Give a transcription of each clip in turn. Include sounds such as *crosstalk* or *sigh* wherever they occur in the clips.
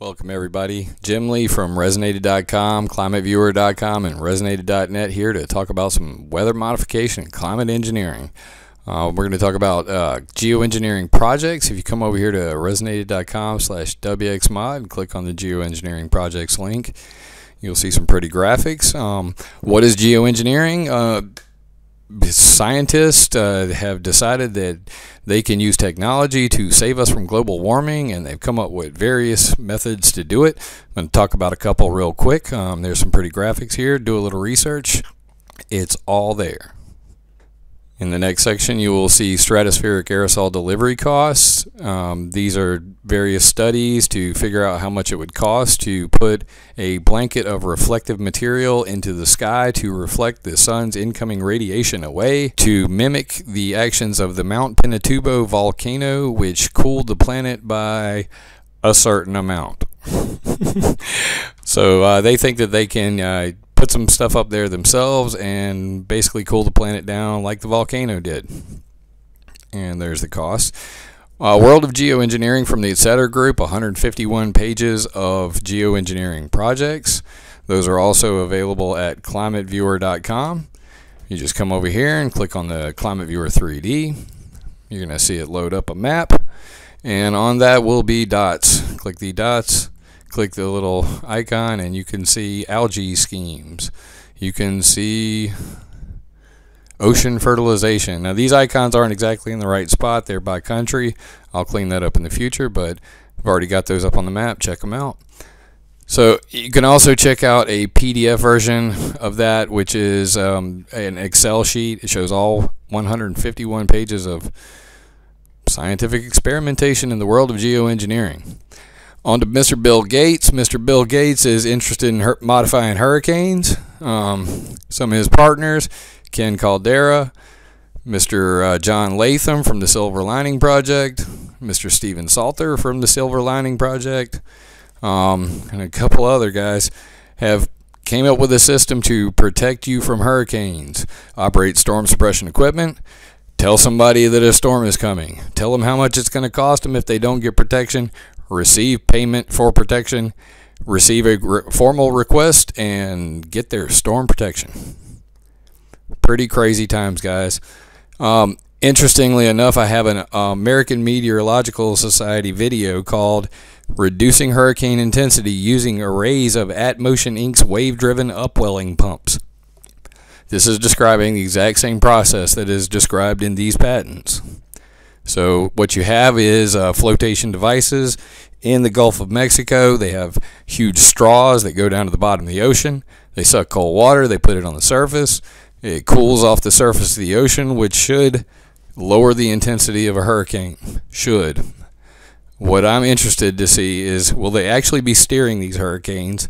Welcome, everybody. Jim Lee from rezn8d.com, ClimateViewer.com, and rezn8d.net here to talk about some weather modification and climate engineering. Uh, we're going to talk about uh, geoengineering projects. If you come over here to rezn8d.com slash WXMod and click on the geoengineering projects link, you'll see some pretty graphics. Um, what is geoengineering? Uh, scientists uh, have decided that they can use technology to save us from global warming, and they've come up with various methods to do it. I'm going to talk about a couple real quick. Um, there's some pretty graphics here. Do a little research. It's all there. In the next section, you will see stratospheric aerosol delivery costs. Um, these are various studies to figure out how much it would cost to put a blanket of reflective material into the sky to reflect the sun's incoming radiation away, to mimic the actions of the Mount Pinatubo volcano, which cooled the planet by a certain amount. *laughs* so uh, they think that they can uh, put some stuff up there themselves and basically cool the planet down like the volcano did. And there's the cost. Uh, World of Geoengineering from the ETC Group, 151 pages of geoengineering projects. Those are also available at climateviewer.com. You just come over here and click on the Climate Viewer 3D. You're going to see it load up a map. And on that will be dots. Click the dots click the little icon and you can see algae schemes. You can see ocean fertilization. Now these icons aren't exactly in the right spot. They're by country. I'll clean that up in the future, but I've already got those up on the map. Check them out. So you can also check out a PDF version of that, which is um, an Excel sheet. It shows all 151 pages of scientific experimentation in the world of geoengineering. On to Mr. Bill Gates. Mr. Bill Gates is interested in her- modifying hurricanes. Um, some of his partners, Ken Caldeira, Mr. Uh, John Latham from the Silver Lining Project, Mr. Stephen Salter from the Silver Lining Project, um, and a couple other guys have came up with a system to protect you from hurricanes. Operate storm suppression equipment. Tell somebody that a storm is coming. Tell them how much it's going to cost them if they don't get protection receive payment for protection, receive a re- formal request, and get their storm protection. Pretty crazy times, guys. Um, interestingly enough, I have an American Meteorological Society video called Reducing Hurricane Intensity Using Arrays of Atmocean Inc.'s Wave Driven Upwelling Pumps. This is describing the exact same process that is described in these patents. So what you have is uh, flotation devices in the Gulf of Mexico. They have huge straws that go down to the bottom of the ocean. They suck cold water. They put it on the surface. It cools off the surface of the ocean, which should lower the intensity of a hurricane. Should. What I'm interested to see is will they actually be steering these hurricanes?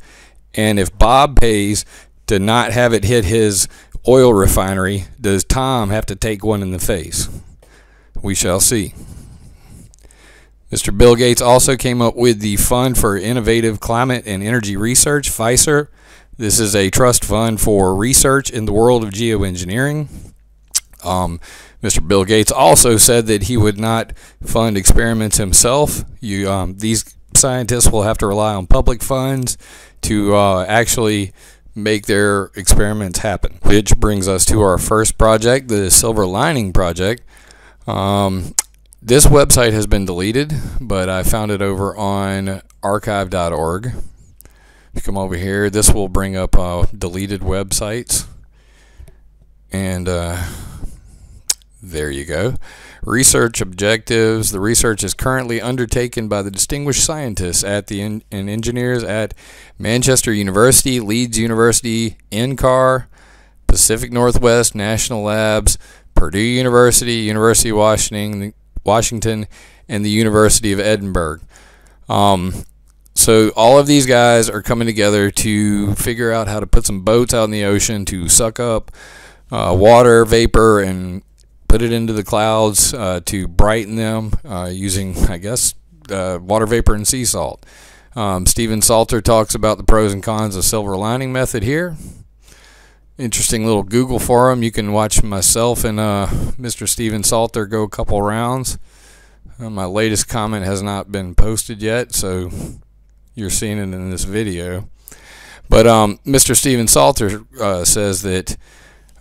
And if Bob pays to not have it hit his oil refinery, does Tom have to take one in the face? We shall see. Mr. Bill Gates also came up with the Fund for Innovative Climate and Energy Research, FICER. This is a trust fund for research in the world of geoengineering. Um, Mr. Bill Gates also said that he would not fund experiments himself. You, um, these scientists will have to rely on public funds to uh, actually make their experiments happen. Which brings us to our first project, the Silver Lining Project. Um, this website has been deleted, but I found it over on archive.org. If you come over here, this will bring up uh, deleted websites. And uh, there you go. Research objectives. The research is currently undertaken by the distinguished scientists at the and engineers at Manchester University, Leeds University, NCAR, Pacific Northwest National Labs, Purdue University, University of Washington, Washington, and the University of Edinburgh. Um, so all of these guys are coming together to figure out how to put some boats out in the ocean to suck up uh, water vapor and put it into the clouds uh, to brighten them uh, using, I guess, uh, water vapor and sea salt. Um, Stephen Salter talks about the pros and cons of silver lining method here. Interesting little Google forum. You can watch myself and uh, Mr. Stephen Salter go a couple rounds. Uh, my latest comment has not been posted yet, so you're seeing it in this video. But um, Mr. Stephen Salter uh, says that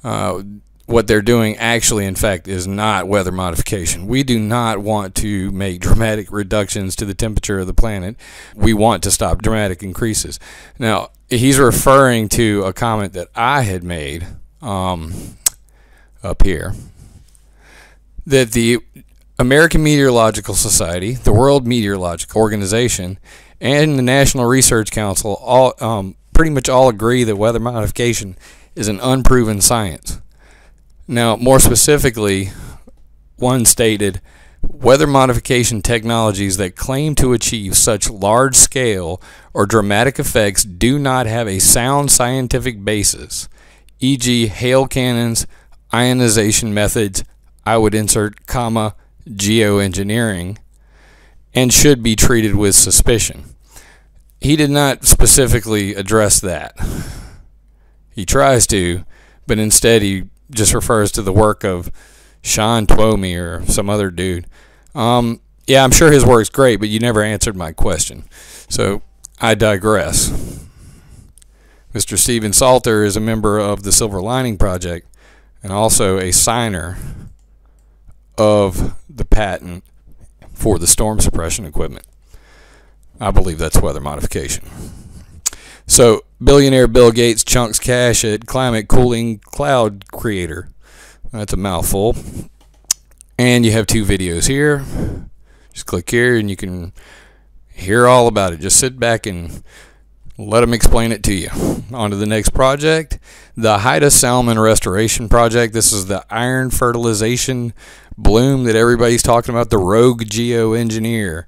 uh, what they're doing actually, in fact, is not weather modification. We do not want to make dramatic reductions to the temperature of the planet. We want to stop dramatic increases. Now, he's referring to a comment that I had made um, up here that the American Meteorological Society, the World Meteorological Organization, and the National Research Council all um, pretty much all agree that weather modification is an unproven science. Now, more specifically, one stated weather modification technologies that claim to achieve such large scale or dramatic effects do not have a sound scientific basis, e.g., hail cannons, ionization methods, I would insert comma geoengineering, and should be treated with suspicion. He did not specifically address that. He tries to, but instead he just refers to the work of Sean Twomey or some other dude. Um, yeah, I'm sure his work's great, but you never answered my question. So I digress. Mr. Stephen Salter is a member of the Silver Lining Project and also a signer of the patent for the storm suppression equipment. I believe that's weather modification. So, billionaire Bill Gates chunks cash at climate cooling cloud creator. That's a mouthful. And you have two videos here. Just click here and you can hear all about it. Just sit back and let them explain it to you. On to the next project the Haida Salmon Restoration Project. This is the iron fertilization bloom that everybody's talking about, the rogue geoengineer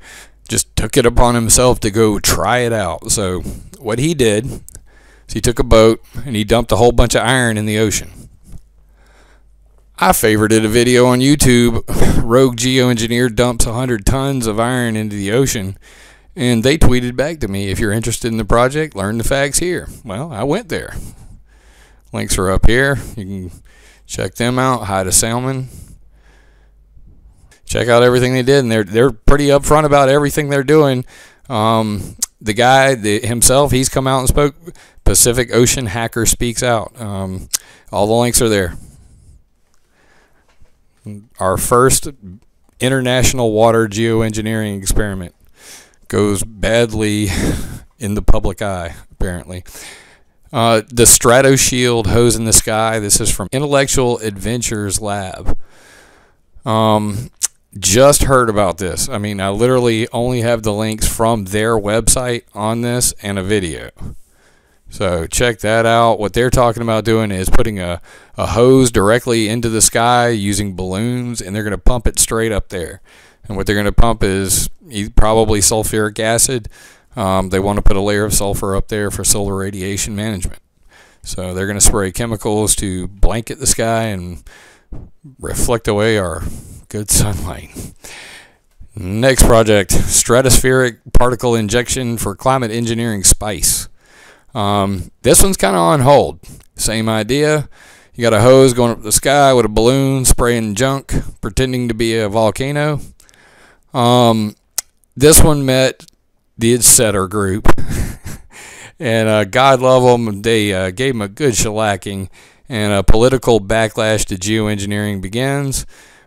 just took it upon himself to go try it out. So what he did is he took a boat and he dumped a whole bunch of iron in the ocean. I favorited a video on YouTube. *laughs* Rogue geoengineer dumps 100 tons of iron into the ocean. And they tweeted back to me, if you're interested in the project, learn the facts here. Well, I went there. Links are up here. You can check them out. Haida Salmon check out everything they did, and they're they're pretty upfront about everything they're doing. Um, the guy the, himself, he's come out and spoke. Pacific Ocean Hacker speaks out. Um, all the links are there. Our first international water geoengineering experiment goes badly in the public eye, apparently. Uh, the Stratoshield hose in the sky. This is from Intellectual Adventures Lab. Um, just heard about this. I mean, I literally only have the links from their website on this and a video. So check that out. What they're talking about doing is putting a, a hose directly into the sky using balloons, and they're going to pump it straight up there. And what they're going to pump is probably sulfuric acid. Um, they want to put a layer of sulfur up there for solar radiation management. So they're going to spray chemicals to blanket the sky and reflect away our good sunlight. Next project stratospheric particle injection for climate engineering spice. Um, this one's kind of on hold. Same idea. You got a hose going up the sky with a balloon spraying junk, pretending to be a volcano. Um, this one met the Setter group, *laughs* and uh, God love them, they uh, gave them a good shellacking, and a political backlash to geoengineering begins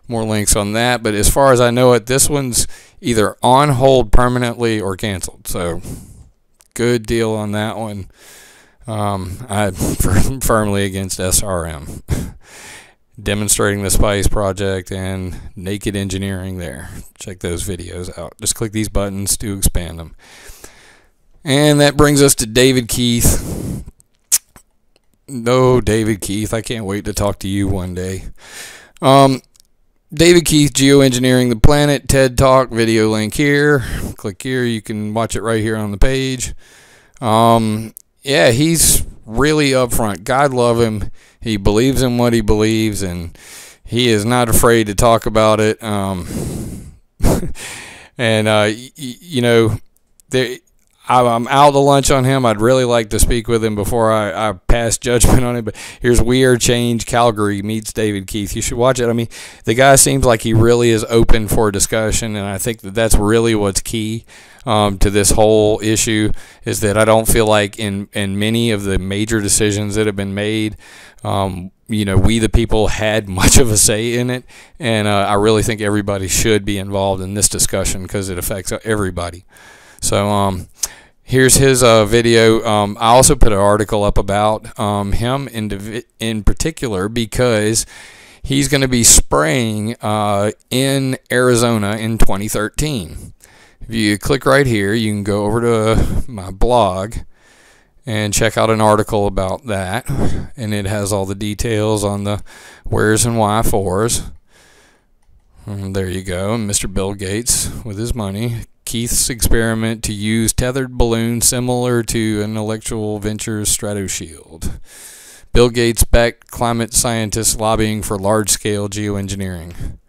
more links on that. But as far as I know it, this one's either on hold permanently or canceled. So good deal on that one. Um, I'm *laughs* firmly against SRM. *laughs* Demonstrating the Spice Project and Naked Engineering there. Check those videos out. Just click these buttons to expand them. And that brings us to David Keith. No, David Keith, I can't wait to talk to you one day. Um, David Keith, Geoengineering the Planet, TED Talk, video link here. Click here. You can watch it right here on the page. Um, yeah, he's really upfront. God love him. He believes in what he believes, and he is not afraid to talk about it. Um, *laughs* and, uh, you know, there, I'm out to lunch on him. I'd really like to speak with him before I, I pass *laughs* judgment on him. But here's We Are Change Calgary meets David Keith. You should watch it. I mean, the guy seems like he really is open for discussion, and I think that that's really what's key um, to this whole issue is that I don't feel like in in many of the major decisions that have been made. Um, you know, we the people had *laughs* much of a say in it, and uh, I really think everybody should be involved in this discussion because it affects everybody. So, um, here's his uh, video. Um, I also put an article up about um, him in, in particular because he's going to be spraying uh, in Arizona in 2013. If you click right here, you can go over to my blog and check out an article about that. And it has all the details on the where's and why fors. And there you go. Mr. Bill Gates with his money Keith's experiment to use tethered balloons similar to an intellectual ventures stratoshield. Bill Gates backed climate scientists lobbying for large scale geoengineering.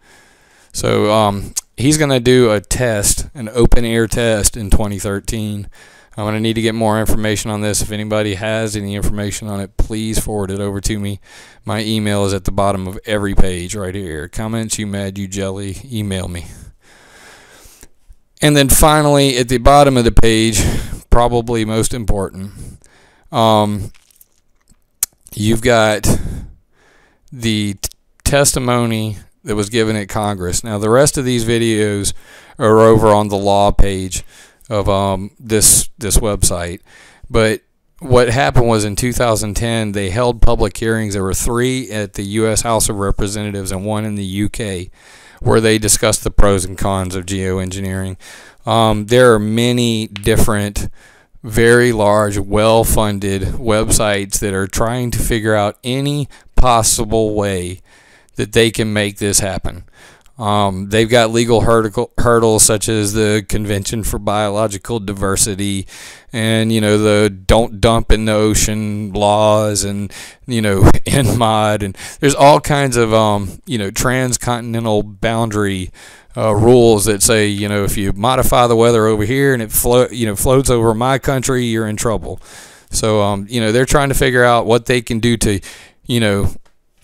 So um, he's going to do a test, an open air test in 2013. I'm going to need to get more information on this. If anybody has any information on it, please forward it over to me. My email is at the bottom of every page right here. Comments, you mad, you jelly, email me. And then finally, at the bottom of the page, probably most important, um, you've got the testimony that was given at Congress. Now, the rest of these videos are over on the law page of um, this this website. But what happened was in 2010 they held public hearings. There were three at the U.S. House of Representatives and one in the U.K where they discuss the pros and cons of geoengineering. Um, there are many different, very large, well funded websites that are trying to figure out any possible way that they can make this happen. Um, they've got legal hurdles such as the Convention for Biological Diversity and, you know, the don't dump in the ocean laws and, you know, *laughs* ENMOD. And there's all kinds of, um, you know, transcontinental boundary uh, rules that say, you know, if you modify the weather over here and it flo- you know, floats over my country, you're in trouble. So, um, you know, they're trying to figure out what they can do to, you know,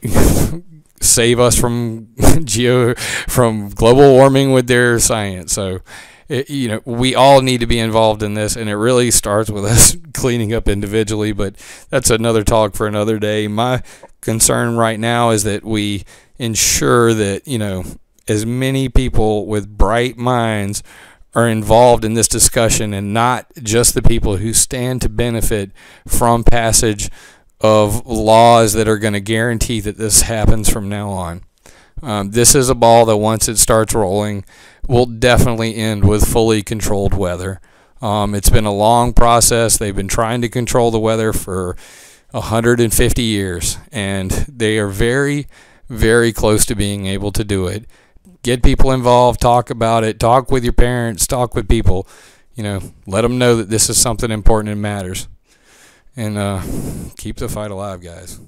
*laughs* save us from *laughs* geo from global warming with their science. So, it, you know, we all need to be involved in this, and it really starts with *laughs* us cleaning up individually. But that's another talk for another day. My concern right now is that we ensure that you know as many people with bright minds are involved in this discussion and not just the people who stand to benefit from passage of laws that are going to guarantee that this happens from now on. Um, this is a ball that once it starts rolling will definitely end with fully controlled weather. Um, it's been a long process. They've been trying to control the weather for 150 years, and they are very, very close to being able to do it. Get people involved, talk about it, talk with your parents, talk with people. You know, let them know that this is something important and matters and uh, keep the fight alive, guys.